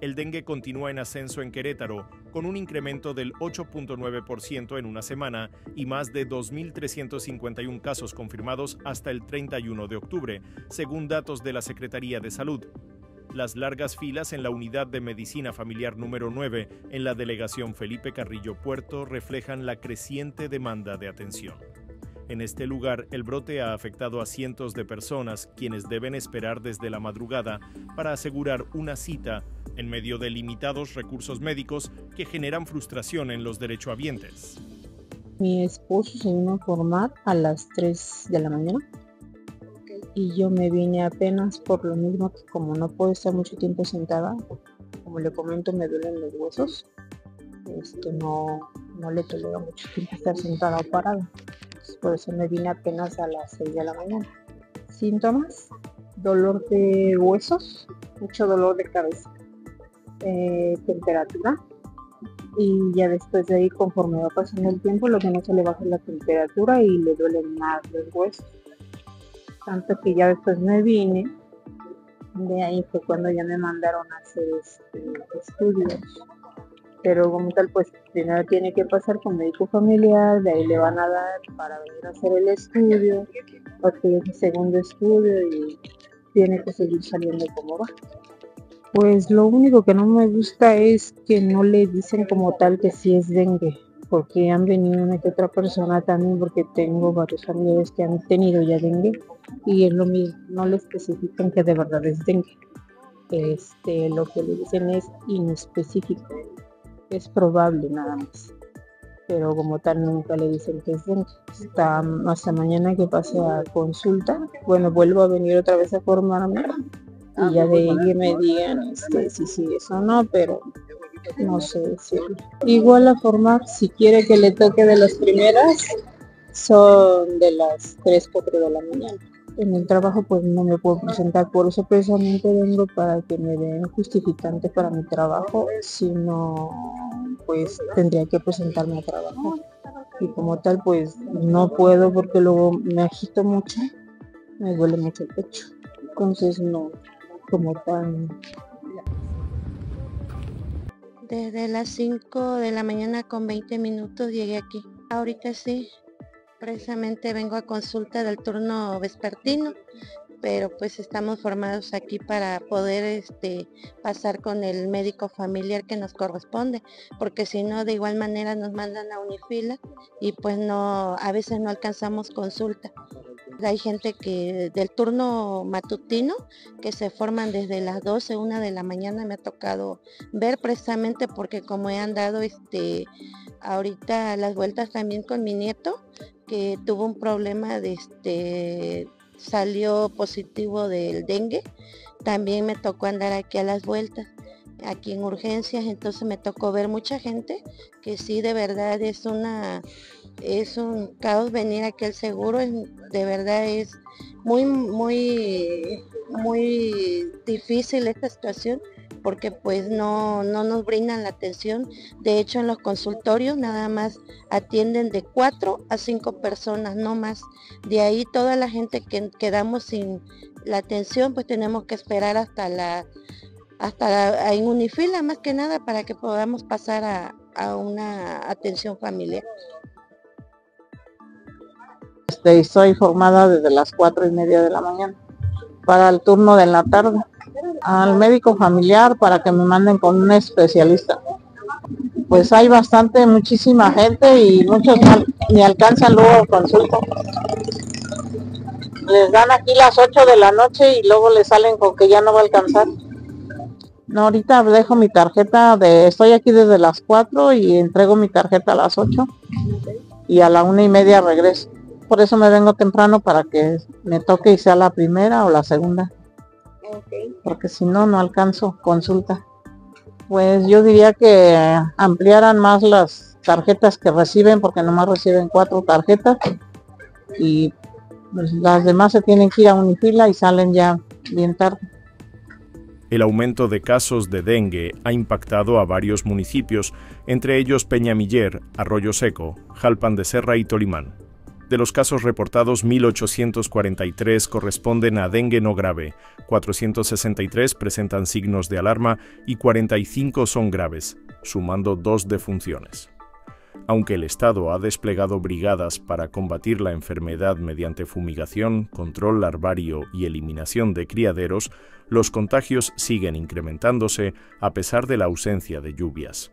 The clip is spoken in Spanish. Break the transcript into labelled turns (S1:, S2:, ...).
S1: el dengue continúa en ascenso en Querétaro, con un incremento del 8.9% en una semana y más de 2.351 casos confirmados hasta el 31 de octubre, según datos de la Secretaría de Salud. Las largas filas en la unidad de medicina familiar número 9 en la delegación Felipe Carrillo Puerto reflejan la creciente demanda de atención. En este lugar, el brote ha afectado a cientos de personas, quienes deben esperar desde la madrugada para asegurar una cita en medio de limitados recursos médicos que generan frustración en los derechohabientes.
S2: Mi esposo se vino a formar a las 3 de la mañana. Y yo me vine apenas por lo mismo que como no puedo estar mucho tiempo sentada, como le comento me duelen los huesos, este, no, no le tolero mucho tiempo estar sentada o parada por eso me vine apenas a las 6 de la mañana. Síntomas, dolor de huesos, mucho dolor de cabeza, eh, temperatura y ya después de ahí conforme va pasando el tiempo lo que no se le baja la temperatura y le duelen más los huesos. Tanto que ya después me vine, de ahí fue cuando ya me mandaron a hacer este, estudios pero como tal pues primero tiene que pasar con médico familiar, de ahí le van a dar para venir a hacer el estudio, porque es el segundo estudio y tiene que seguir saliendo como va. Pues lo único que no me gusta es que no le dicen como tal que sí es dengue, porque han venido una que otra persona también, porque tengo varios amigos que han tenido ya dengue y es lo mismo, no le especifican que de verdad es dengue. Este, lo que le dicen es inespecífico es probable nada más. Pero como tal nunca le dicen que es dengue. Hasta, mañana que pase a consulta, bueno, vuelvo a venir otra vez a formarme y ya de ahí me digan este, si eso o no, pero no sé decirlo. Igual a formar, si quiere que le toque de las primeras, son de las 3, 4 de la mañana en el trabajo pues no me puedo presentar, por eso precisamente vengo para que me den justificante para mi trabajo, si no pues tendría que presentarme a trabajo y como tal pues no puedo porque luego me agito mucho, me duele mucho el pecho, entonces no, como tal.
S3: Desde las 5 de la mañana con 20 minutos llegué aquí. Ahorita sí, Precisamente vengo a consulta del turno vespertino, pero pues estamos formados aquí para poder este, pasar con el médico familiar que nos corresponde, porque si no de igual manera nos mandan a unifila y pues no, a veces no alcanzamos consulta. Hay gente que del turno matutino que se forman desde las 12, 1 de la mañana me ha tocado ver precisamente porque como he andado este ahorita las vueltas también con mi nieto, que tuvo un problema de este salió positivo del dengue. También me tocó andar aquí a las vueltas, aquí en urgencias, entonces me tocó ver mucha gente que sí de verdad es una es un caos venir aquí al seguro, de verdad es muy muy muy difícil esta situación porque pues no, no nos brindan la atención. De hecho, en los consultorios nada más atienden de cuatro a cinco personas, no más. De ahí toda la gente que quedamos sin la atención, pues tenemos que esperar hasta la hasta en unifila más que nada para que podamos pasar a, a una atención familiar.
S2: Este, estoy formada desde las cuatro y media de la mañana para el turno de la tarde al médico familiar para que me manden con un especialista. Pues hay bastante, muchísima gente y muchos ni alcanzan luego consulta. Les dan aquí las 8 de la noche y luego les salen con que ya no va a alcanzar. No, ahorita dejo mi tarjeta de, estoy aquí desde las 4 y entrego mi tarjeta a las 8 y a la una y media regreso. Por eso me vengo temprano para que me toque y sea la primera o la segunda porque si no, no alcanzo consulta. Pues yo diría que ampliaran más las tarjetas que reciben, porque nomás reciben cuatro tarjetas y pues, las demás se tienen que ir a unifila y salen ya bien tarde.
S1: El aumento de casos de dengue ha impactado a varios municipios, entre ellos Peñamiller, Arroyo Seco, Jalpan de Serra y Tolimán. De los casos reportados, 1.843 corresponden a dengue no grave, 463 presentan signos de alarma y 45 son graves, sumando dos defunciones. Aunque el Estado ha desplegado brigadas para combatir la enfermedad mediante fumigación, control larvario y eliminación de criaderos, los contagios siguen incrementándose a pesar de la ausencia de lluvias.